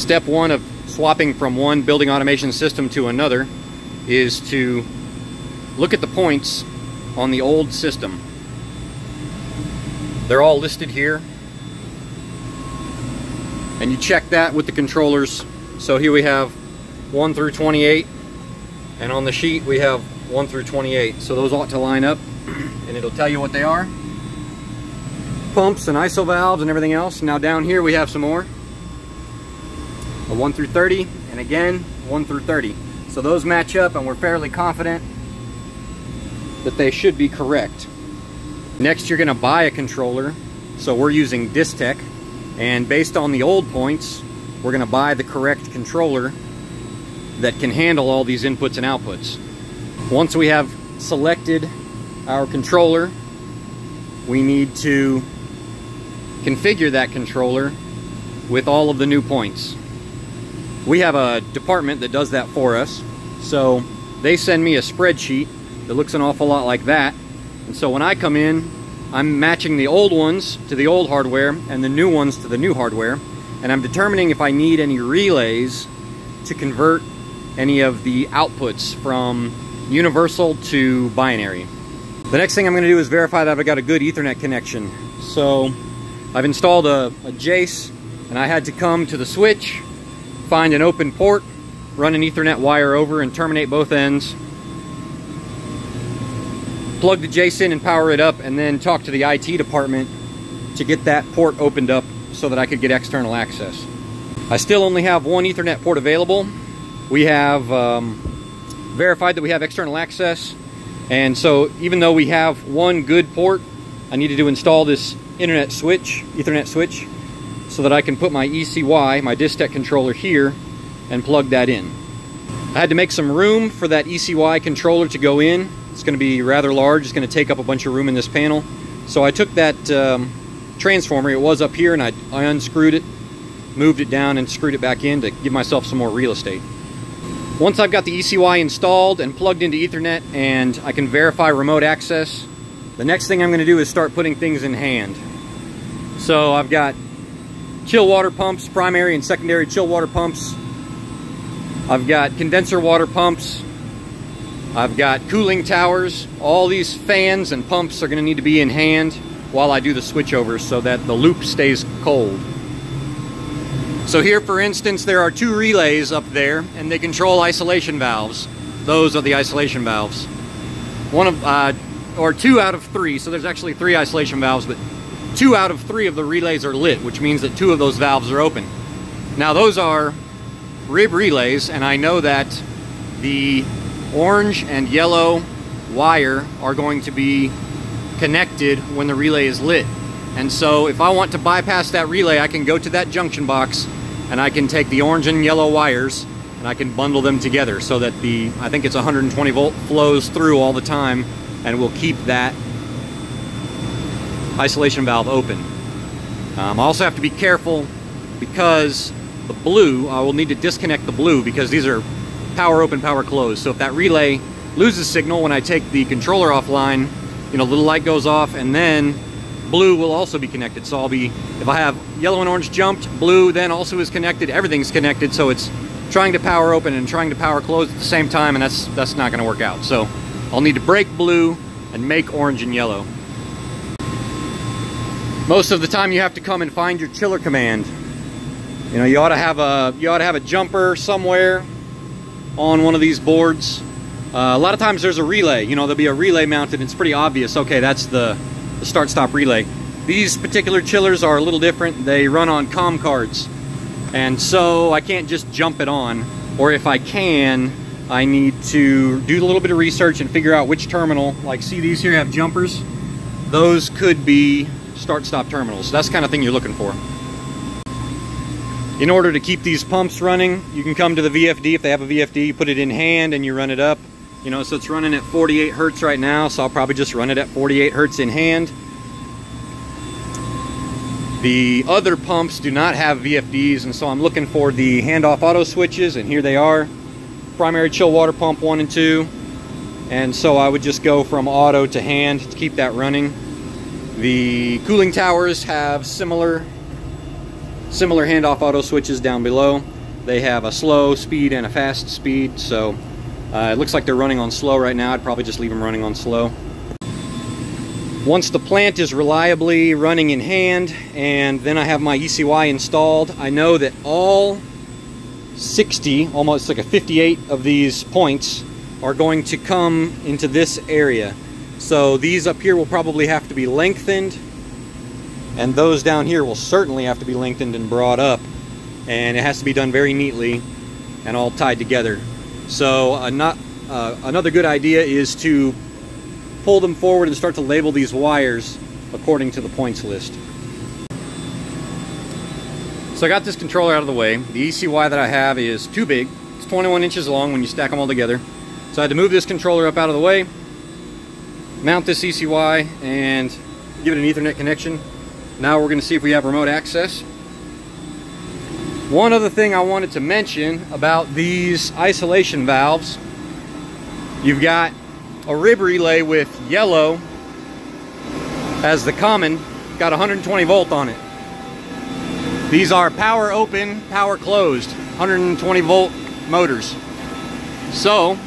Step one of swapping from one building automation system to another is to look at the points on the old system. They're all listed here. And you check that with the controllers. So here we have 1 through 28 and on the sheet we have 1 through 28. So those ought to line up and it'll tell you what they are. Pumps and ISO valves and everything else. Now down here we have some more. A 1 through 30 and again 1 through 30. So those match up and we're fairly confident that they should be correct. Next you're going to buy a controller. So we're using Distech and based on the old points we're going to buy the correct controller that can handle all these inputs and outputs. Once we have selected our controller, we need to configure that controller with all of the new points. We have a department that does that for us. So they send me a spreadsheet that looks an awful lot like that. And so when I come in, I'm matching the old ones to the old hardware and the new ones to the new hardware. And I'm determining if I need any relays to convert any of the outputs from universal to binary. The next thing I'm going to do is verify that I've got a good Ethernet connection. So I've installed a, a Jace and I had to come to the switch, find an open port, run an Ethernet wire over and terminate both ends, plug the in and power it up and then talk to the IT department to get that port opened up so that I could get external access. I still only have one Ethernet port available we have um, verified that we have external access. And so even though we have one good port, I needed to install this internet switch, Ethernet switch, so that I can put my ECY, my Distech controller here, and plug that in. I had to make some room for that ECY controller to go in. It's going to be rather large. It's going to take up a bunch of room in this panel. So I took that um, transformer, it was up here, and I, I unscrewed it, moved it down, and screwed it back in to give myself some more real estate. Once I've got the ECY installed and plugged into Ethernet and I can verify remote access, the next thing I'm going to do is start putting things in hand. So I've got chill water pumps, primary and secondary chill water pumps. I've got condenser water pumps. I've got cooling towers. All these fans and pumps are going to need to be in hand while I do the switchover so that the loop stays cold. So here, for instance, there are two relays up there, and they control isolation valves. Those are the isolation valves. One of, uh, or two out of three, so there's actually three isolation valves, but two out of three of the relays are lit, which means that two of those valves are open. Now those are rib relays, and I know that the orange and yellow wire are going to be connected when the relay is lit. And so if I want to bypass that relay, I can go to that junction box and I can take the orange and yellow wires and I can bundle them together so that the, I think it's 120 volt flows through all the time and will keep that isolation valve open. Um, I also have to be careful because the blue, I will need to disconnect the blue because these are power open, power closed. So if that relay loses signal when I take the controller offline, you know, little light goes off and then blue will also be connected. So I'll be, if I have yellow and orange jumped, blue then also is connected, everything's connected. So it's trying to power open and trying to power close at the same time and that's, that's not gonna work out. So I'll need to break blue and make orange and yellow. Most of the time you have to come and find your chiller command. You know, you ought to have a, you ought to have a jumper somewhere on one of these boards. Uh, a lot of times there's a relay, you know, there'll be a relay mounted. It's pretty obvious. Okay, that's the, the start-stop relay. These particular chillers are a little different. They run on COM cards. And so I can't just jump it on. Or if I can, I need to do a little bit of research and figure out which terminal. Like see these here have jumpers. Those could be start-stop terminals. That's the kind of thing you're looking for. In order to keep these pumps running, you can come to the VFD. If they have a VFD, you put it in hand and you run it up. You know, so it's running at 48 hertz right now, so I'll probably just run it at 48 hertz in hand. The other pumps do not have VFDs, and so I'm looking for the handoff auto switches, and here they are. Primary chill water pump one and two. And so I would just go from auto to hand to keep that running. The cooling towers have similar similar handoff auto switches down below. They have a slow speed and a fast speed, so uh, it looks like they're running on slow right now. I'd probably just leave them running on slow. Once the plant is reliably running in hand and then I have my ECY installed, I know that all 60, almost like a 58 of these points are going to come into this area. So these up here will probably have to be lengthened and those down here will certainly have to be lengthened and brought up and it has to be done very neatly and all tied together. So uh, not, uh, another good idea is to pull them forward and start to label these wires according to the points list. So I got this controller out of the way. The ECY that I have is too big. It's 21 inches long when you stack them all together. So I had to move this controller up out of the way, mount this ECY, and give it an Ethernet connection. Now we're going to see if we have remote access. One other thing I wanted to mention about these isolation valves, you've got a rib relay with yellow as the common, got 120 volt on it. These are power open, power closed, 120 volt motors. So,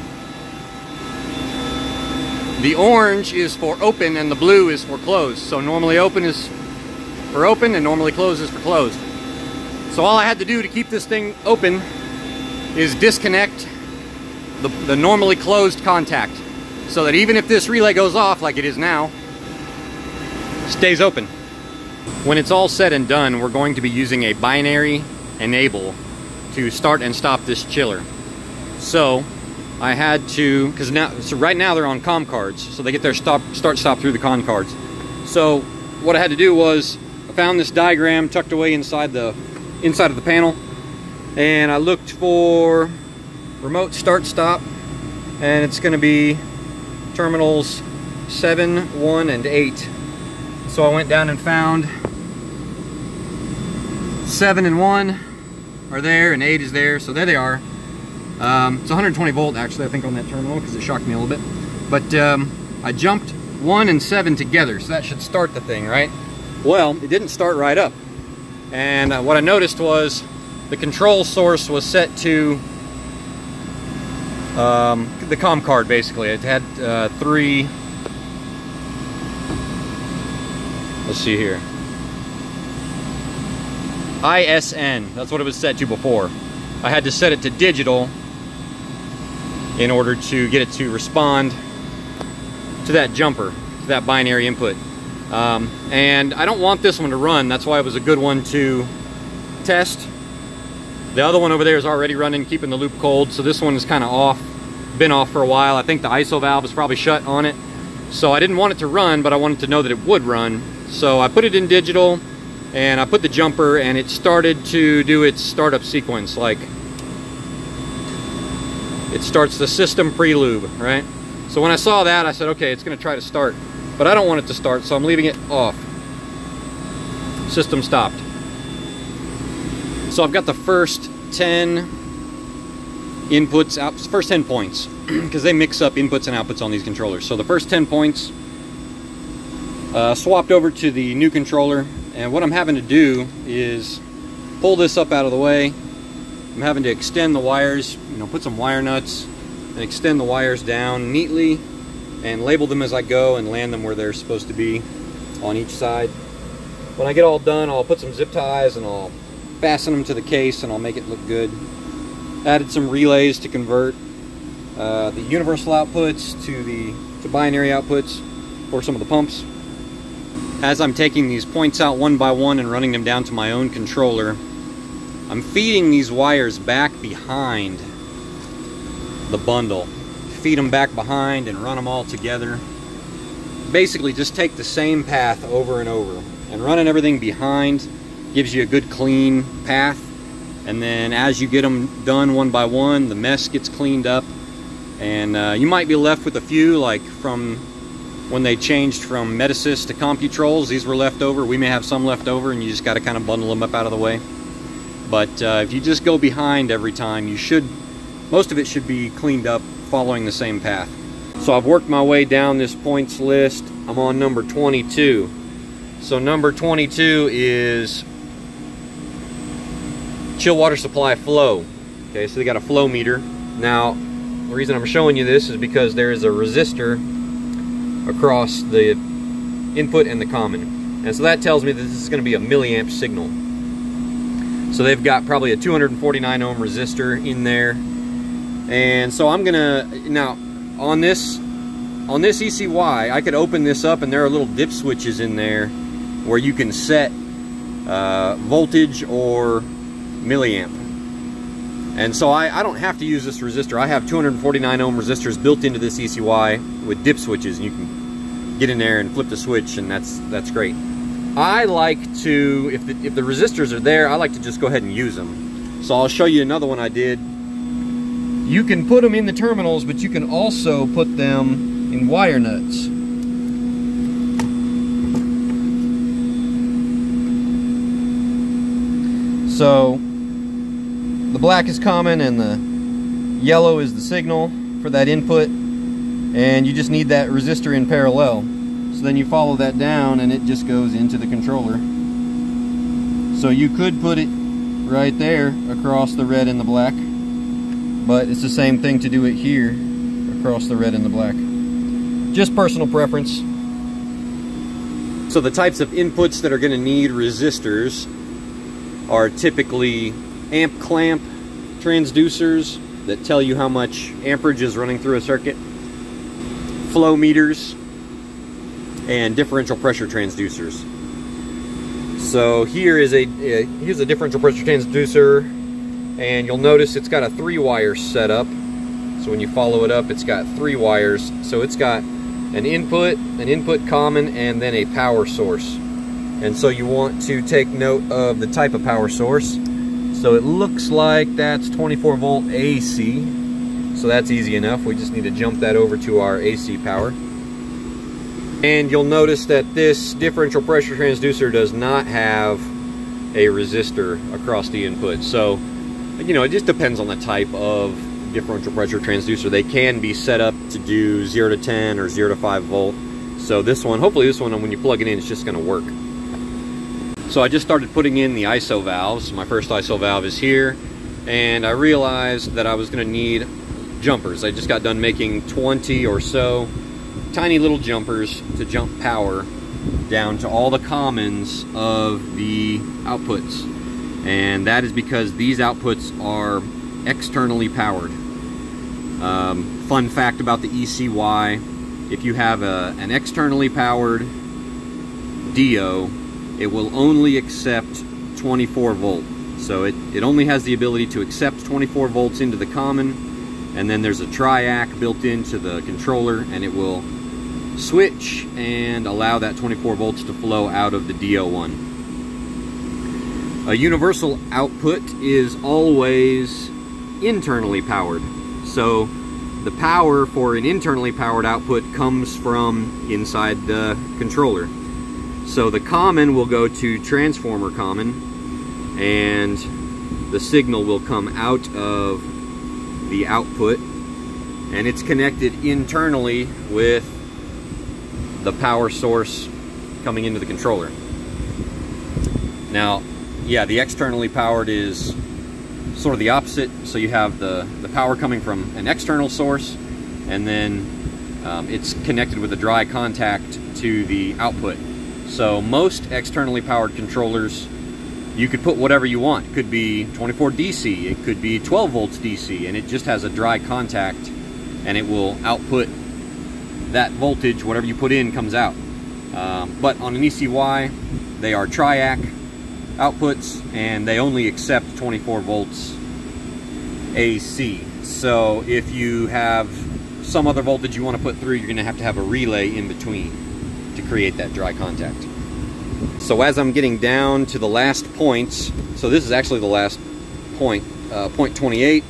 the orange is for open and the blue is for closed. So normally open is for open and normally closed is for closed. So all I had to do to keep this thing open is disconnect the, the normally closed contact so that even if this relay goes off like it is now, stays open. When it's all said and done, we're going to be using a binary enable to start and stop this chiller. So I had to, because now, so right now they're on COM cards, so they get their stop, start stop through the COM cards. So what I had to do was, I found this diagram tucked away inside the, inside of the panel, and I looked for remote start stop, and it's gonna be terminals 7, 1, and 8. So I went down and found 7 and 1 are there, and 8 is there, so there they are. Um, it's 120 volt actually, I think, on that terminal, because it shocked me a little bit. But um, I jumped 1 and 7 together, so that should start the thing, right? Well, it didn't start right up. And uh, what I noticed was the control source was set to um, the COM card basically. It had uh, three, let's see here, ISN, that's what it was set to before. I had to set it to digital in order to get it to respond to that jumper, to that binary input. Um, and I don't want this one to run, that's why it was a good one to test the other one over there is already running, keeping the loop cold, so this one is kind of off, been off for a while. I think the ISO valve is probably shut on it. So I didn't want it to run, but I wanted to know that it would run. So I put it in digital, and I put the jumper, and it started to do its startup sequence, like it starts the system prelude, right? So when I saw that, I said, okay, it's gonna try to start, but I don't want it to start, so I'm leaving it off. System stopped. So I've got the first 10 inputs out, first 10 points, because they mix up inputs and outputs on these controllers. So the first 10 points uh, swapped over to the new controller, and what I'm having to do is pull this up out of the way. I'm having to extend the wires, you know, put some wire nuts and extend the wires down neatly and label them as I go and land them where they're supposed to be on each side. When I get all done, I'll put some zip ties and I'll fasten them to the case and I'll make it look good. Added some relays to convert uh, the universal outputs to the to binary outputs for some of the pumps. As I'm taking these points out one by one and running them down to my own controller, I'm feeding these wires back behind the bundle. Feed them back behind and run them all together. Basically just take the same path over and over. And running everything behind gives you a good clean path. And then as you get them done one by one the mess gets cleaned up. And uh, you might be left with a few like from when they changed from Metasys to Computrols these were left over. We may have some left over and you just got to kind of bundle them up out of the way but uh, if you just go behind every time you should most of it should be cleaned up following the same path so I've worked my way down this points list I'm on number 22 so number 22 is chill water supply flow. Okay, so they got a flow meter. Now, the reason I'm showing you this is because there is a resistor across the input and the common. And so that tells me that this is going to be a milliamp signal. So they've got probably a 249 ohm resistor in there. And so I'm gonna, now on this, on this ECY, I could open this up and there are little dip switches in there where you can set uh, voltage or milliamp. And so I, I don't have to use this resistor. I have 249 ohm resistors built into this ECY with dip switches. And you can get in there and flip the switch and that's, that's great. I like to, if the, if the resistors are there, I like to just go ahead and use them. So I'll show you another one I did. You can put them in the terminals, but you can also put them in wire nuts. So the black is common and the yellow is the signal for that input and you just need that resistor in parallel. Then you follow that down and it just goes into the controller. So you could put it right there across the red and the black, but it's the same thing to do it here across the red and the black. Just personal preference. So the types of inputs that are going to need resistors are typically amp clamp transducers that tell you how much amperage is running through a circuit, flow meters, and differential pressure transducers. So here is a uh, here's a differential pressure transducer, and you'll notice it's got a three wire setup. So when you follow it up, it's got three wires. So it's got an input, an input common, and then a power source. And so you want to take note of the type of power source. So it looks like that's 24 volt AC. So that's easy enough. We just need to jump that over to our AC power. And you'll notice that this differential pressure transducer does not have a resistor across the input. So, you know, it just depends on the type of differential pressure transducer. They can be set up to do 0 to 10 or 0 to 5 volt. So this one, hopefully this one, when you plug it in, it's just going to work. So I just started putting in the ISO valves. My first ISO valve is here. And I realized that I was going to need jumpers. I just got done making 20 or so tiny little jumpers to jump power down to all the commons of the outputs. And that is because these outputs are externally powered. Um, fun fact about the ECY, if you have a, an externally powered DO, it will only accept 24 volt. So it, it only has the ability to accept 24 volts into the common, and then there's a triac built into the controller, and it will switch and allow that 24 volts to flow out of the DO1. A universal output is always internally powered. So the power for an internally powered output comes from inside the controller. So the common will go to transformer common and the signal will come out of the output and it's connected internally with the power source coming into the controller. Now, yeah, the externally powered is sort of the opposite. So you have the, the power coming from an external source and then um, it's connected with a dry contact to the output. So most externally powered controllers, you could put whatever you want. It could be 24 DC, it could be 12 volts DC, and it just has a dry contact and it will output that voltage, whatever you put in comes out. Um, but on an ECY, they are triac outputs and they only accept 24 volts AC. So if you have some other voltage you want to put through, you're going to have to have a relay in between to create that dry contact. So as I'm getting down to the last points, so this is actually the last point, uh, point 28,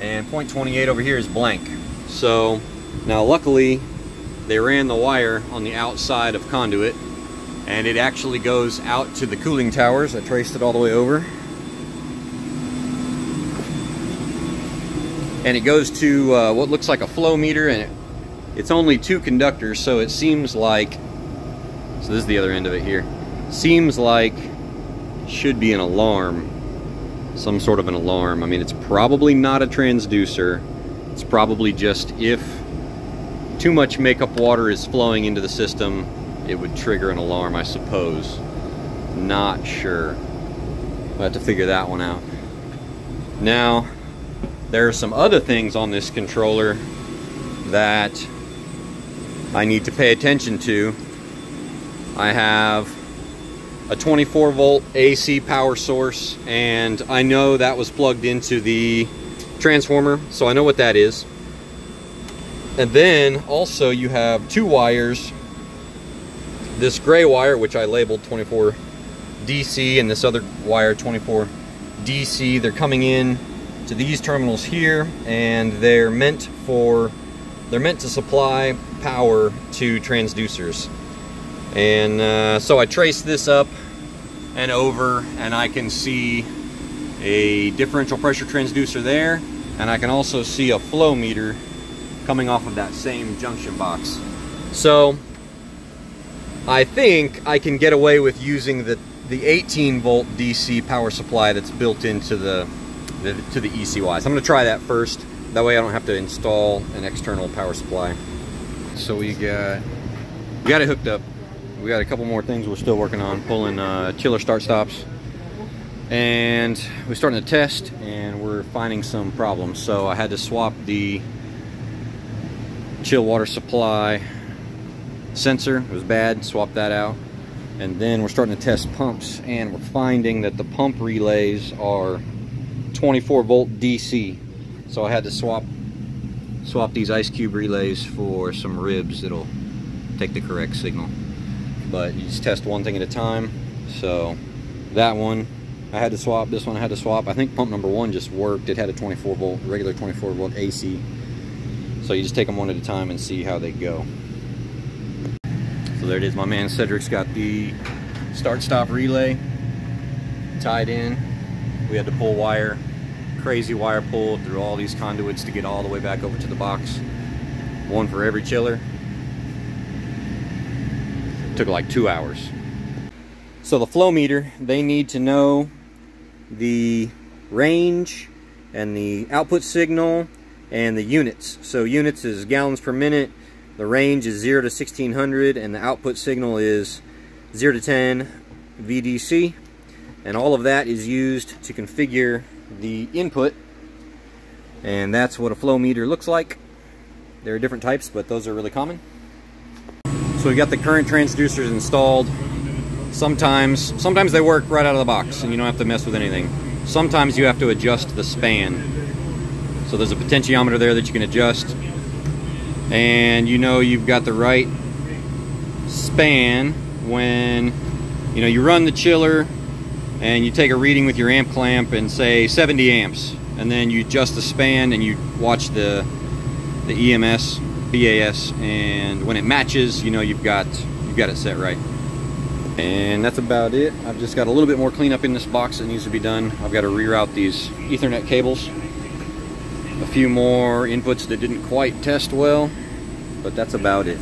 and point 28 over here is blank. So now luckily they ran the wire on the outside of conduit and it actually goes out to the cooling towers. I traced it all the way over. And it goes to uh, what looks like a flow meter and it, it's only two conductors so it seems like so this is the other end of it here. Seems like should be an alarm. some sort of an alarm. I mean, it's probably not a transducer. It's probably just if too much makeup water is flowing into the system, it would trigger an alarm, I suppose. Not sure. We'll have to figure that one out. Now, there are some other things on this controller that I need to pay attention to. I have a 24 volt AC power source and I know that was plugged into the transformer so I know what that is and then also you have two wires. This gray wire which I labeled 24 DC and this other wire 24 DC they're coming in to these terminals here and they're meant for they're meant to supply power to transducers. And uh, so I trace this up and over and I can see a differential pressure transducer there and I can also see a flow meter coming off of that same junction box. So I think I can get away with using the, the 18 volt DC power supply that's built into the, the to the ECY. So I'm going to try that first. That way I don't have to install an external power supply. So we got, we got it hooked up we got a couple more things we're still working on, pulling uh, chiller start stops. And we're starting to test and we're finding some problems. So I had to swap the chill water supply sensor. It was bad, swap that out. And then we're starting to test pumps and we're finding that the pump relays are 24 volt DC. So I had to swap swap these ice cube relays for some ribs that'll take the correct signal but you just test one thing at a time. So that one I had to swap, this one I had to swap. I think pump number one just worked. It had a 24 volt, regular 24 volt AC. So you just take them one at a time and see how they go. So there it is, my man Cedric's got the start stop relay tied in. We had to pull wire, crazy wire pull through all these conduits to get all the way back over to the box. One for every chiller took like two hours. So the flow meter, they need to know the range and the output signal and the units. So units is gallons per minute, the range is 0 to 1600, and the output signal is 0 to 10 VDC. And all of that is used to configure the input. And that's what a flow meter looks like. There are different types, but those are really common. So we got the current transducers installed. Sometimes, sometimes they work right out of the box and you don't have to mess with anything. Sometimes you have to adjust the span. So there's a potentiometer there that you can adjust. And you know you've got the right span when you know you run the chiller and you take a reading with your amp clamp and say 70 amps. And then you adjust the span and you watch the the EMS BAS and when it matches you know you've got you've got it set right. And that's about it. I've just got a little bit more cleanup in this box that needs to be done. I've got to reroute these ethernet cables a few more inputs that didn't quite test well but that's about it